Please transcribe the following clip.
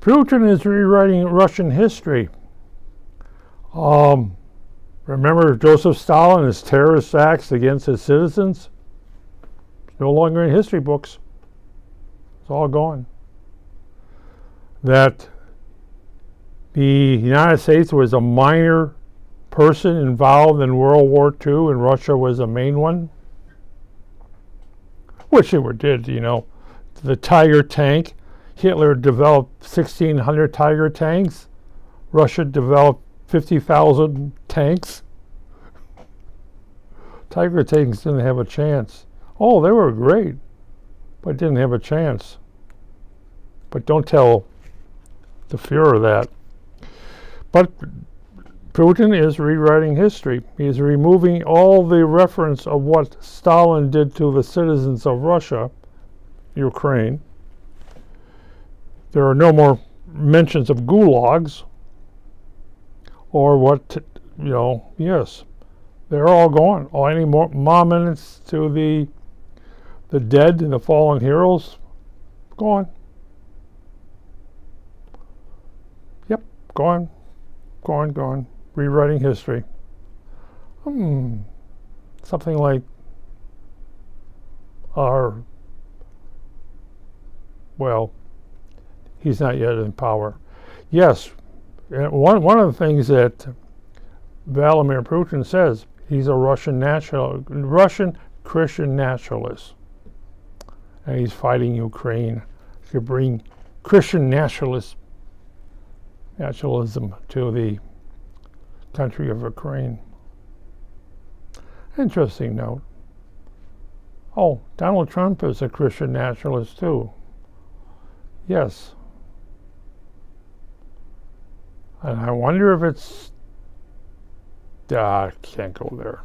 Putin is rewriting Russian history. Um, remember Joseph Stalin, his terrorist acts against his citizens? No longer in history books. It's all gone. That the United States was a minor person involved in World War II and Russia was a main one. Which it did, you know. The Tiger tank. Hitler developed 1,600 Tiger tanks. Russia developed 50,000 tanks. Tiger tanks didn't have a chance. Oh, they were great, but didn't have a chance. But don't tell the Fuhrer that. But Putin is rewriting history. He's removing all the reference of what Stalin did to the citizens of Russia, Ukraine. There are no more mentions of gulags or what, you know, yes, they're all gone. Or any more monuments to the the dead and the fallen heroes, gone. Yep, gone, gone, gone rewriting history. Hmm, something like our, well, he's not yet in power. Yes, one, one of the things that Vladimir Putin says, he's a Russian national, Russian Christian nationalist. And he's fighting Ukraine to bring Christian nationalist nationalism to the country of Ukraine. Interesting note. Oh, Donald Trump is a Christian nationalist too. Yes. And I wonder if it's. Uh, can't go there.